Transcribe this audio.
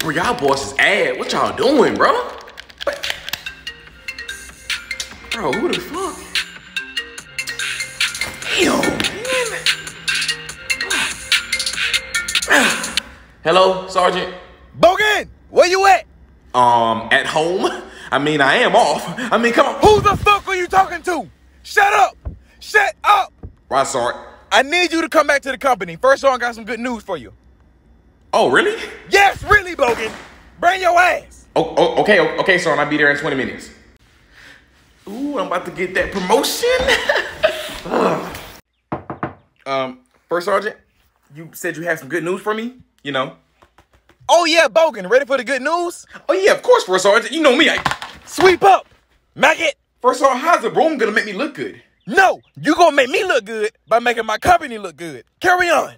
Bro, y'all boys is ad. What y'all doing, bro? What? Bro, who the fuck? Damn, man. Hello, Sergeant. Bogan, where you at? Um, at home? I mean, I am off. I mean, come on. Who the fuck are you talking to? Shut up! Shut up! Right, Sergeant. I need you to come back to the company. First of all, I got some good news for you. Oh, really? Yes, really, Bogan. Bring your ass. Oh, oh okay, okay, Sergeant. I'll be there in 20 minutes. Ooh, I'm about to get that promotion. um, First Sergeant, you said you had some good news for me, you know. Oh yeah, Bogan, ready for the good news? Oh yeah, of course, First Sergeant. You know me. I... Sweep up, maggot. First Sergeant, how's the broom gonna make me look good? No, you gonna make me look good by making my company look good. Carry on.